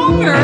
longer.